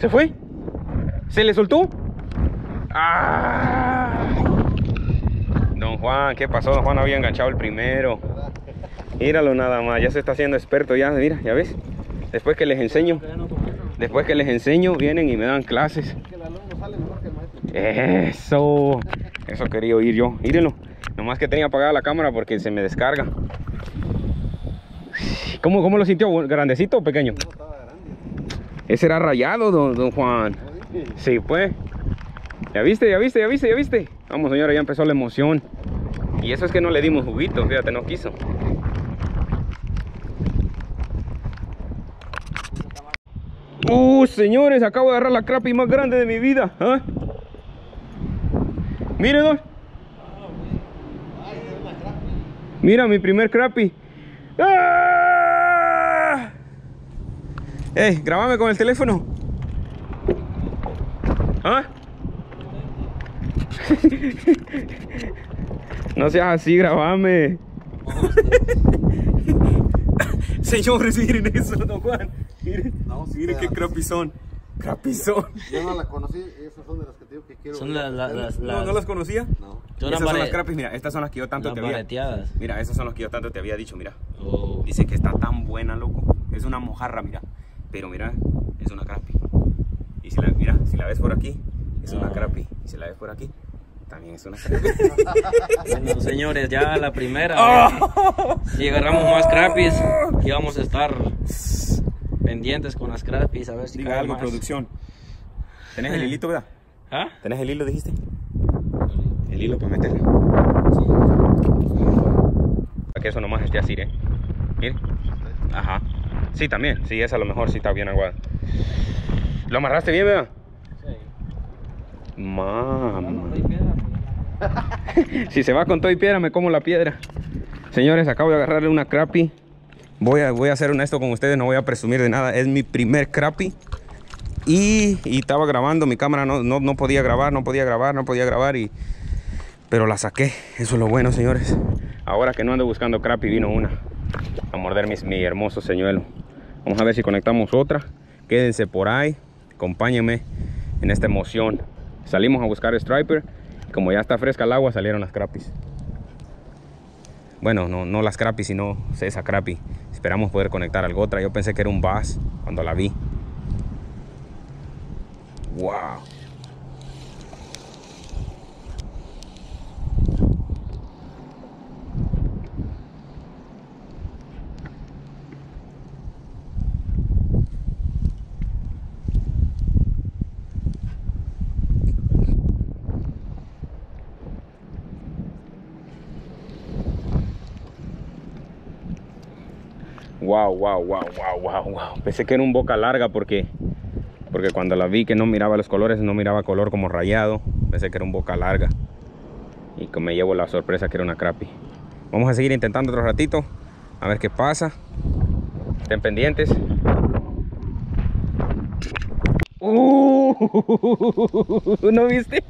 ¿Se fue? ¿Se le soltó? ¡Ah! Don Juan, ¿qué pasó? Don Juan había enganchado el primero. Míralo nada más, ya se está haciendo experto ya, mira, ya ves. Después que les enseño, después que les enseño, vienen y me dan clases. Eso, eso quería oír yo. Mírenlo, nomás que tenía apagada la cámara porque se me descarga. ¿Cómo, cómo lo sintió? ¿Grandecito o pequeño? Ese era rayado, don, don Juan. Sí, pues. ¿Ya viste? ¿Ya viste? ¿Ya viste? ¿Ya viste? Vamos, señora, ya empezó la emoción. Y eso es que no le dimos juguito, fíjate, no quiso. Uh, señores, acabo de agarrar la crappie más grande de mi vida. ¿ah? Miren, don. Mira mi primer crappie. ¡Ah! Ey, grabame con el teléfono. ¿Ah? no seas así, grabame. Señores, miren eso, don Juan. Miren, No, sí, miren qué crapizón. Crapizón. Yo no la conocí, esas son de las que te digo que quiero. Son la- la- las, No, las, ¿No las conocía? No. son Esas las son las crapis, mira, estas son las que yo tanto las te había. Mira, esas son las que yo tanto te había dicho, mira. Oh. Dice que está tan buena, loco. Es una mojarra, mira. Pero mira, es una crappie. Y si la, mira, si la ves por aquí, es una Ah. crappie. Y si la ves por aquí, también es una crappie. Bueno, señores, ya la primera. Ah. Si agarramos más crappies, aquí vamos a estar pendientes con las crappies, a ver si Diga algo, más. producción. ¿Tenés el hilito, verdad? ¿Ah? ¿Tenés el hilo, dijiste? El hilo para meterlo. Para que eso nomás esté así, ¿eh? Mire. Ajá. Sí, también. Sí, esa a lo mejor sí está bien aguada. ¿Lo amarraste bien, verdad? Mamá. si se va con todo y piedra, me como la piedra. Señores, acabo de agarrarle una crappie. Voy a, voy a ser honesto con ustedes, no voy a presumir de nada. Es mi primer crappie. Y, y estaba grabando, mi cámara no, no, no podía grabar, no podía grabar, no podía grabar. Y, pero la saqué, eso es lo bueno, señores. Ahora que no ando buscando crappie, vino una a morder mis- mi hermoso señuelo. Vamos a ver si conectamos otra. Quédense por ahí, acompáñenme en esta emoción. Salimos a buscar striper. Como ya está fresca el agua, salieron las crappies. Bueno, no, no las crappies, sino esa crappie. Esperamos poder conectar algo otra. Yo pensé que era un bass cuando la vi. Wow. Wow, wow, wow, wow, wow, wow. Pensé que era un boca larga porque porque cuando la vi que no miraba los colores, no miraba color como rayado, pensé que era un boca larga. Y me llevo la sorpresa que era una crappie. Vamos a seguir intentando otro ratito, a ver qué pasa. Estén pendientes. Uh, ¿No viste?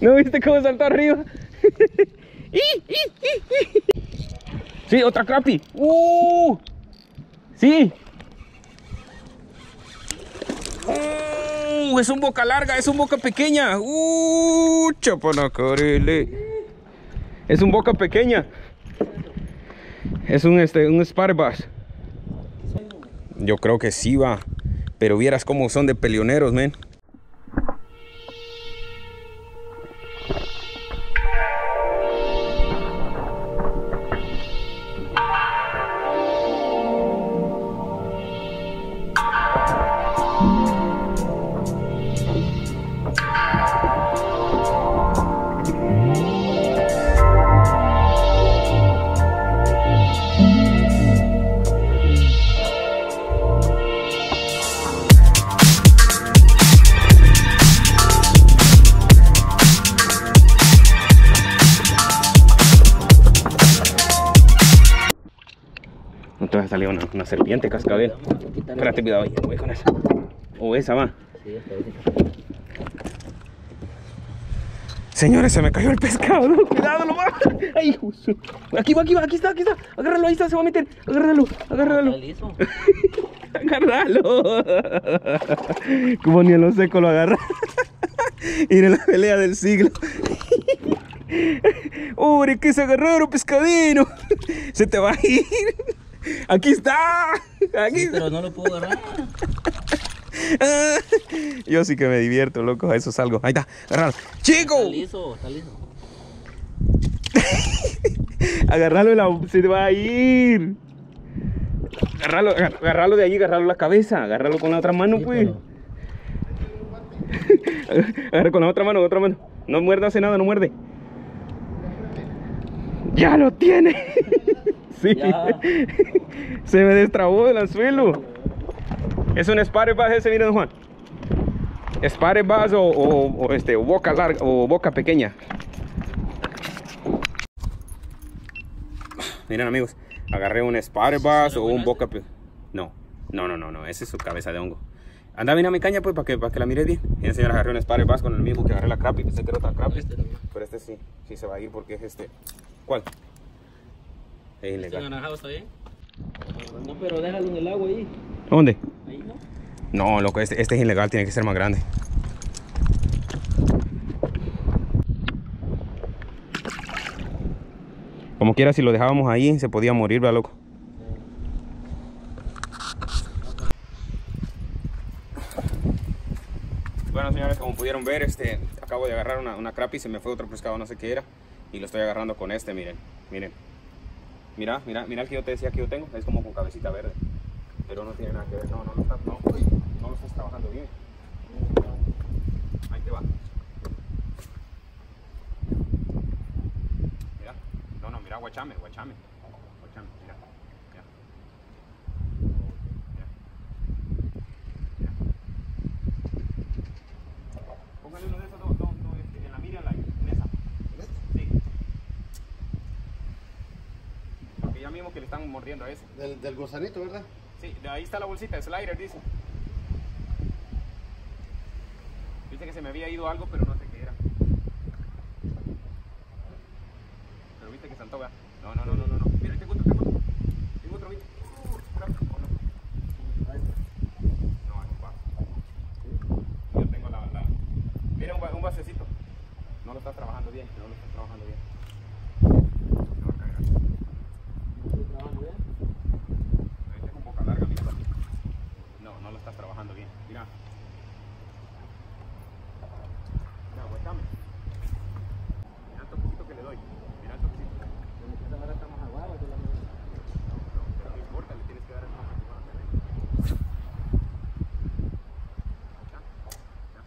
¿No viste cómo saltó arriba? Sí, otra crappie. Uh, sí. Uh, es un boca larga, es un boca pequeña. Uh, chapanacarele. Es un boca pequeña. Es un este un Sparbass. Yo creo que sí va. Pero vieras cómo son de peleoneros, men. No a una, una serpiente cascabel. Espérate, cuidado ahí. Voy con esa. O esa va. Señores, se me cayó el pescado. Cuidado, lo va. Ay, Aquí va, aquí va, aquí está, aquí está. Agárralo, ahí está, se va a meter. Agárralo, agárralo. Agárralo. Como ni en lo seco lo agarra. Y en la pelea del siglo. ¡Ure, que se agarraron, pescadero! Se te va a ir. Aquí está. Aquí Sí, pero no lo puedo agarrar. Yo sí que me divierto, loco. A eso salgo. Ahí está. Agárralo. ¡Chico! Está liso, está liso. Agarralo la... Se te va a ir. Agarralo, agar- agarralo de ahí, agarralo la cabeza. Agárralo con la otra mano, Sí, pues. pero- Agarra con la otra mano, otra mano. No muerde, hace nada, no muerde. ¡Ya lo tiene! Sí. Ya. Se me destrabó el anzuelo. Es un spare bass ese, mira, don Juan. Spare bass o, o- o, este, boca larga o boca pequeña. Miren amigos, agarré un spare bass o un boca No, no, no, no, no, ese es su cabeza de hongo. Anda bien a mi caña pues para que, para que la mire bien. Miren señor, agarré un spare bass con el mismo que agarré la crappie, pensé que era otra crappie. Este. Pero este sí, sí se va a ir porque es este. ¿Cuál? Es ilegal. está bien. No, pero déjalo en el agua ahí. ¿Dónde? Ahí no. No, loco, este, este es ilegal, tiene que ser más grande. Como quiera, si lo dejábamos ahí, se podía morir, ¿verdad, loco? Bueno, señores, como pudieron ver, este, acabo de agarrar una, una crappie, se me fue otro pescado, no sé qué era, y lo estoy agarrando con este, miren, miren. Mira, mira, mira que yo te decía que yo tengo, es como con cabecita verde. Pero no tiene nada que ver, no, no, lo estás, no, no lo estás trabajando bien. Ahí te va. Mira, no, no, mira, guachame, guachame. Guachame, mira, mira. Mira. Mira. Póngale uno de esos, no, no, no, este, en la mira, en la, en esa. Sí. Porque ya mismo que le están mordiendo a ese. Del, del gusanito, ¿verdad? Sí, de ahí está la bolsita, slider dice. Viste que se me había ido algo, pero no sé qué era. Pero viste que saltó, ¿verdad? No, no, no, no, no. no. Mira, tengo otro, tengo otro. Tengo otro, ¿viste? Uh, rápido, ¿o no? No, aquí va. Yo tengo la, la... Mira, un, va- un basecito. No lo estás trabajando bien, no lo estás trabajando bien. Me va a caer. Este es un boca larga, mira. No, lo estás trabajando bien. Mira. Mira, aguantame. Mira el toquecito que le doy. Mira el toquecito. No, no, pero no importa, le tienes que dar el más que van a hacer. Ya, ya.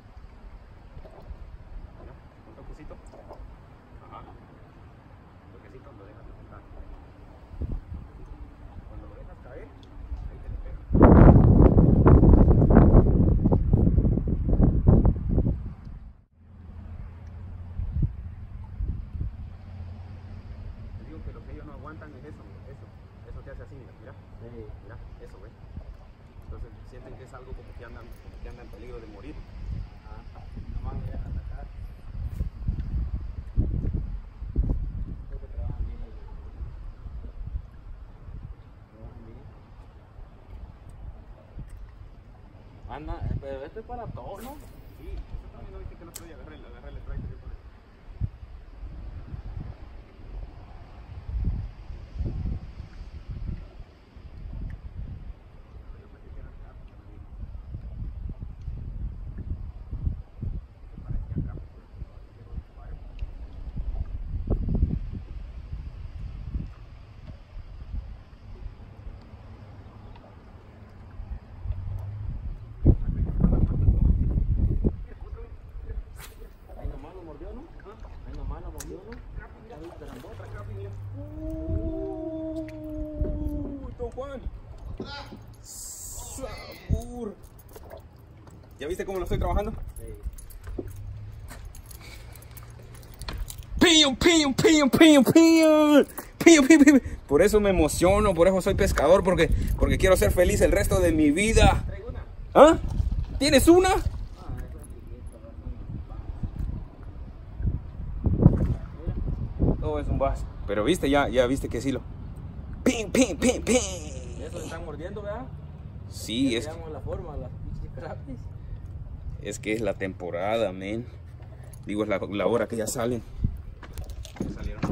Mira, un toquecito. Ajá. Un toquecito lo dejas de soltar. Cuando lo dejas caer, ahí te le pega. Te digo que lo que ellos no aguantan es eso, eso, eso que hace así, mira, mira, mira, eso, ve. Entonces sienten que es algo como que andan, como que andan en peligro de morir. Anda, eh, pero este es para todos, ¿no? Sí, eso también lo viste que el otro día agarré, el- agarré el strike yo con él. Yo pensé que eran capos, pero no. Que parecían capos, pero no, hicieron disparo. Ahí nomás lo mordió, ¿no? Ahí nomás lo mordió, ¿no? Ahí grandote. Otra crappie, mira. Uy, don Juan. Sabor. ¿Ya viste cómo lo estoy trabajando? Pium, pium, pium, pium, pium. Pium, pium, pium. Por eso me emociono, por eso soy pescador, porque, porque quiero ser feliz el resto de mi vida. ¿Ah? ¿Tienes una? No, es un bass. Pero viste, ya, ya viste que sí lo. Pim, pim, pim, pim. Eso están mordiendo, ¿verdad? Sí, es, Veamos la forma, las. Es que es la temporada, men. Digo, es la, la hora que ya salen. Ya salieron a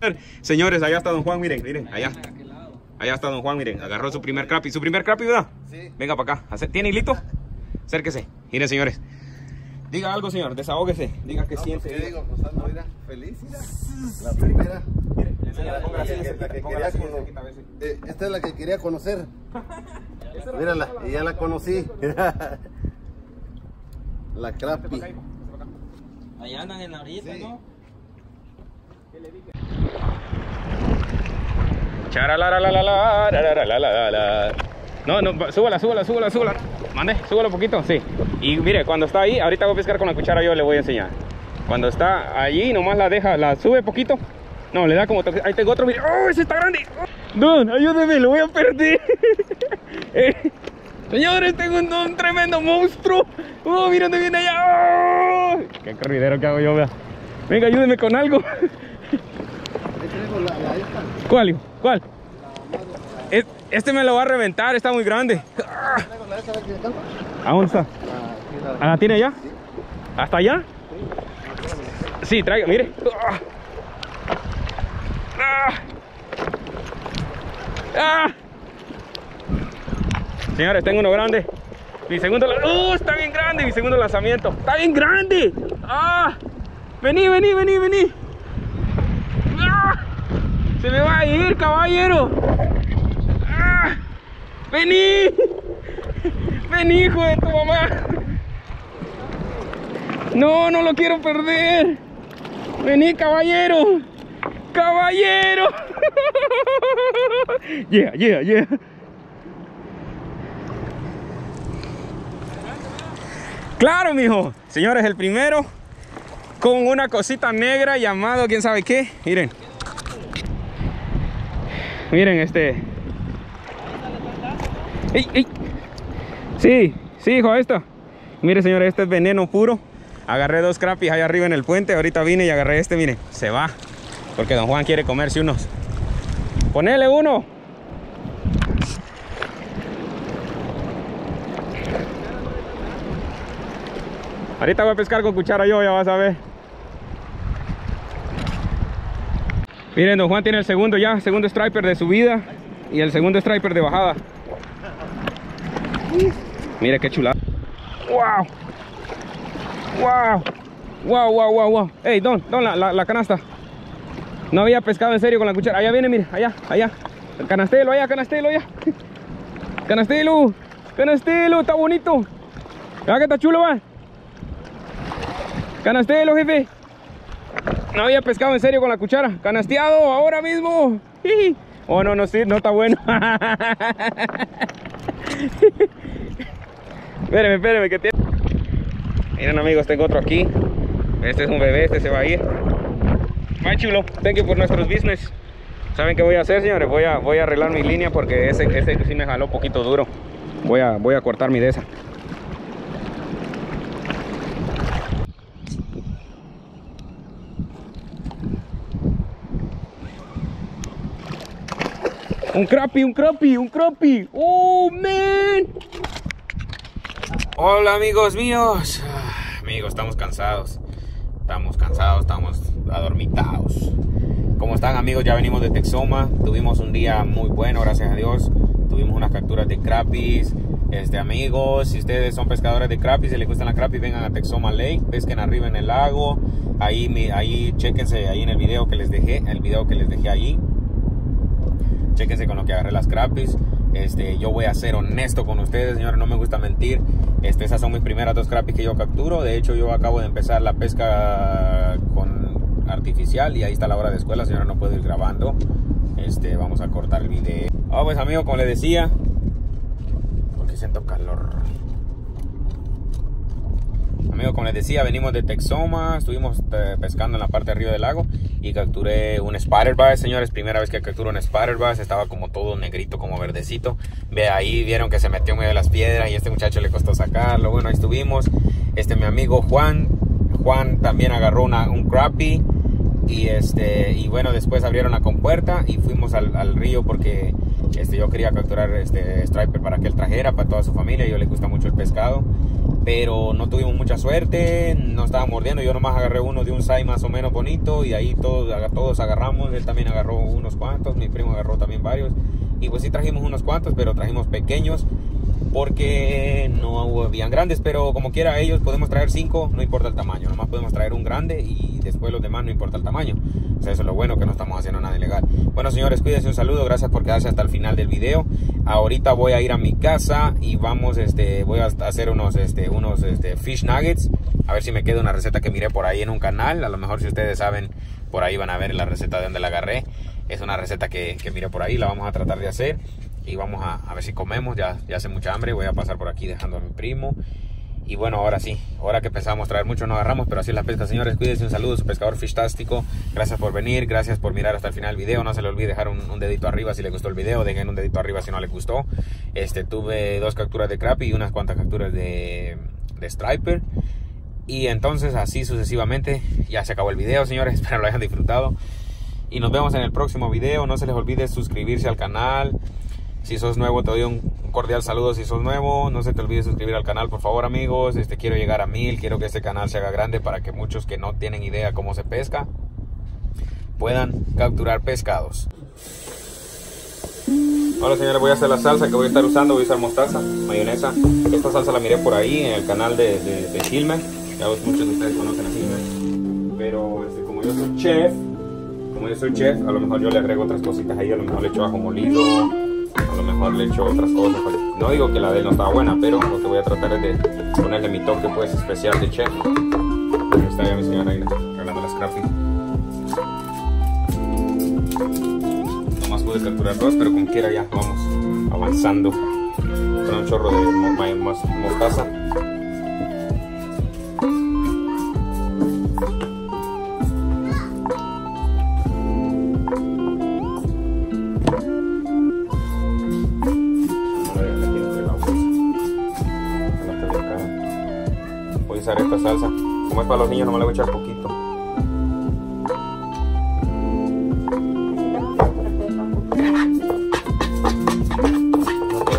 verme. Señores, allá está Don Juan, miren, miren, allá. Allá está Don Juan, miren, agarró su primer crappie. ¿Su primer crappie, verdad? Sí. Venga para acá. ¿Tiene hilito? Acérquese. Miren, señores. Diga algo, señor. Desahógese. Diga qué No, siente. pues, ¿qué digo? Pues ando, mira, feliz, mira. La primera. Que- que eh, Esta es la que quería conocer. Mírala, y ya la conocí. La crappy. Allá andan en la orilla, Sí. ¿no? Charalalalala, No, no, va- súbala, súbala, súbala, súbala. Mande, súbala un poquito, sí. Y mire, cuando está ahí, ahorita voy a pescar con la cuchara, yo le voy a enseñar. Cuando está allí, nomás la deja, la sube poquito. No, le da como toque. Ahí tengo otro, mire. ¡Oh, ese está grande! Don, ayúdeme, lo voy a perder. Señores, tengo un, tremendo monstruo. ¡Oh, mira dónde viene allá! ¡Oh! ¡Qué corridero que hago yo, vea! Venga, ayúdeme con algo. ¿Cuál, hijo? ¿Cuál? Es- Este me lo va a reventar, está muy grande. ¿A dónde está? Ah, aquí la- ¿Ah, ¿La tiene allá? ¿Hasta allá? Sí, traiga, mire. Ah. Señores, tengo uno grande. Mi segundo ¡Uh! Está bien grande, mi segundo lanzamiento. ¡Está bien grande! ¡Ah! Vení, vení, vení, vení. ¡Ah! Se me va a ir, caballero. ¡Ah! Vení. Vení, hijo de tu mamá. No, no lo quiero perder. Vení, caballero. Caballero. Yeah, yeah, yeah. Claro, mijo. Señores, el primero con una cosita negra llamado, quién sabe qué. Miren. Miren este. ¡Ey! Sí, sí, hijo, esto. Mire, señores, este es veneno puro. Agarré dos crappies allá arriba en el puente. Ahorita vine y agarré este, mire, se va. Porque don Juan quiere comerse unos. Ponele uno. Ahorita voy a pescar con cuchara yo, ya vas a ver. Miren, don Juan tiene el segundo ya, segundo striper de subida y el segundo striper de bajada. Mira qué chulada. ¡Wow! ¡Wow! ¡Wow, wow, wow, wow! ¡Ey, Don, Don, la, la, canasta! No había pescado en serio con la cuchara. Allá viene, mire, allá, allá. Canastelo, allá, canastelo, allá. Canastelo, canastelo, está bonito. ¿Verdad que está chulo, va? Canastelo, jefe. No había pescado en serio con la cuchara. Canasteado, ahora mismo. Oh, no, no, sí, no está bueno. espéreme, espéreme, que tiene. Miren, amigos, tengo otro aquí. Este es un bebé, este se va a ir. Muy chulo. Thank you por nuestros business. ¿Saben qué voy a hacer, señores? Voy a, voy a arreglar mi línea porque ese, ese sí me jaló un poquito duro. Voy a, voy a cortar mi de esa. Un crappie, un crappie, un crappie. Oh, man. Hola, amigos míos. Amigos, estamos cansados. Estamos cansados, estamos adormitados. ¿Cómo están, amigos? Ya venimos de Texoma. Tuvimos un día muy bueno, gracias a Dios. Tuvimos unas capturas de crappies. Este, amigos, si ustedes son pescadores de crappies y les gustan las crappies, vengan a Texoma Lake, pesquen arriba en el lago. Ahí, ahí, chéquense ahí en el video que les dejé, el video que les dejé ahí. Chéquense con lo que agarré las crappies. Este, yo voy a ser honesto con ustedes, señores, no me gusta mentir. Este, esas son mis primeras dos crappies que yo capturo. De hecho, yo acabo de empezar la pesca con artificial y ahí está la hora de escuela, señora, no puedo ir grabando. Este, vamos a cortar el video. Ah, pues amigo, como les decía, porque siento calor. Amigo, como les decía, venimos de Texoma, estuvimos eh, pescando en la parte de arriba del lago y capturé un spider bass, señores, primera vez que capturo un spider bass, estaba como todo negrito, como verdecito. Ve ahí, vieron que se metió en medio de las piedras y a este muchacho le costó sacarlo. Bueno, ahí estuvimos. Este, mi amigo Juan, Juan también agarró una, un crappie y este y bueno después abrieron la compuerta y fuimos al río porque Este, yo quería capturar este striper para que él trajera, para toda su familia. Yo le gusta mucho el pescado. Pero no tuvimos mucha suerte, no estaba mordiendo. Yo nomás agarré uno de un size más o menos bonito. Y ahí todos, todos agarramos. Él también agarró unos cuantos. Mi primo agarró también varios. Y pues sí trajimos unos cuantos, pero trajimos pequeños porque no habían grandes, pero como quiera ellos podemos traer cinco, no importa el tamaño, nomás podemos traer un grande y después los demás no importa el tamaño. O sea, eso es lo bueno que no estamos haciendo nada ilegal. Bueno, señores, cuídense un saludo, gracias por quedarse hasta el final del video. Ahorita voy a ir a mi casa y vamos, este, voy a hacer unos, este, unos, este, fish nuggets. A ver si me queda una receta que miré por ahí en un canal. A lo mejor si ustedes saben, por ahí van a ver la receta de donde la agarré. Es una receta que, que miré por ahí, la vamos a tratar de hacer y vamos a, a, ver si comemos, ya, ya hace mucha hambre, voy a pasar por aquí dejando a mi primo. Y bueno, ahora sí, ahora que a traer mucho no agarramos, pero así es la pesca, señores. Cuídense, un saludo, su pescador fishtástico. Gracias por venir, gracias por mirar hasta el final del video. No se le olvide dejar un, dedito arriba si le gustó el video, dejen un dedito arriba si no le gustó. Este, tuve dos capturas de crappie y unas cuantas capturas de, de striper. Y entonces así sucesivamente, ya se acabó el video, señores. Espero lo hayan disfrutado. Y nos vemos en el próximo video. No se les olvide suscribirse al canal. Si sos nuevo, te doy un cordial saludo si sos nuevo. No se te olvide suscribir al canal, por favor, amigos. Este, quiero llegar a mil. Quiero que este canal se haga grande para que muchos que no tienen idea cómo se pesca puedan capturar pescados. Hola señores, voy a hacer la salsa que voy a estar usando. Voy a usar mostaza, mayonesa. Esta salsa la miré por ahí en el canal de, de, de Gilmer. Ya muchos de ustedes conocen a. Pero este, como yo soy chef, como yo soy chef, a lo mejor yo le agrego otras cositas ahí. A lo mejor le echo ajo molido a lo mejor le echo otras cosas. No digo que la de él no estaba buena, pero lo que voy a tratar es de ponerle mi toque pues especial de chef. Ahí está ya mi señora ahí regalando las crappies. No más pude capturar dos, pero como quiera ya vamos avanzando. Con un chorro de mostaza. Niños, no me le voy a echar poquito.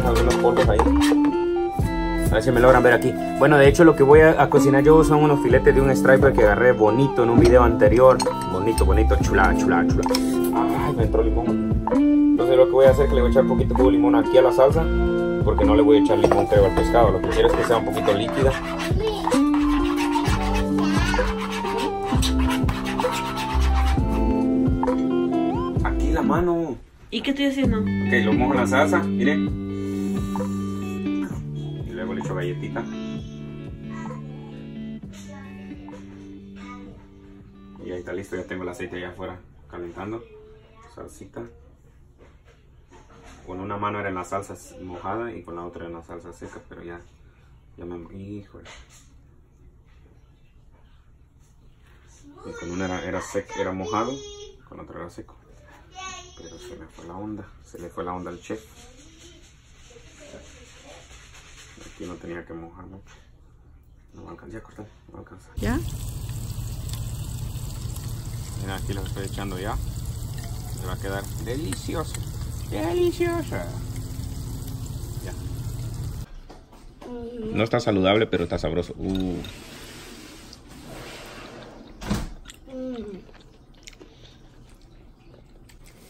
algunos polvos ahí. A ver si me logran ver aquí. Bueno, de hecho lo que voy a, cocinar yo son unos filetes de un striper que agarré bonito en un video anterior. Bonito, bonito, chula, chula, chula. Ay, me entró limón. Entonces lo que voy a hacer es que le voy a echar un poquito de limón aquí a la salsa. Porque no le voy a echar limón creo al pescado. Lo que quiero es que sea un poquito líquida. Mano. ¿Y qué estoy haciendo? Ok, lo mojo en la salsa, miren. Y luego le echo galletita. Y ahí está listo, ya tengo el aceite allá afuera calentando. Salsita. Con una mano era en la salsa mojada y con la otra en la salsa seca, pero ya, ya me... Híjole. Y con una era, era, sec, era mojado, con la otra era seco pero se me fue la onda, se le fue la onda al chef. Aquí no tenía que mojar mucho. No va a alcanzar, ya cortar, no va a alcanzar. ¿Ya? Mira, aquí lo estoy echando ya. Se va a quedar delicioso. Deliciosa. Ya. No está saludable, pero está sabroso. Uh.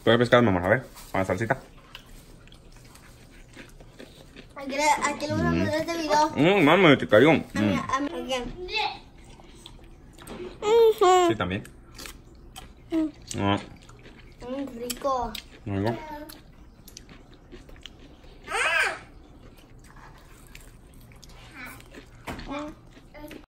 Pero el pescado vamos a ver, con la salsita. Aquí, aquí lo vamos a mm. poner este video. Mmm, mami, de chicayón. Mm. Sí, también. Mm. Ah. Rico. Rico. Ah.